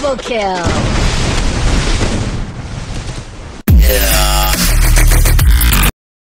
Double kill!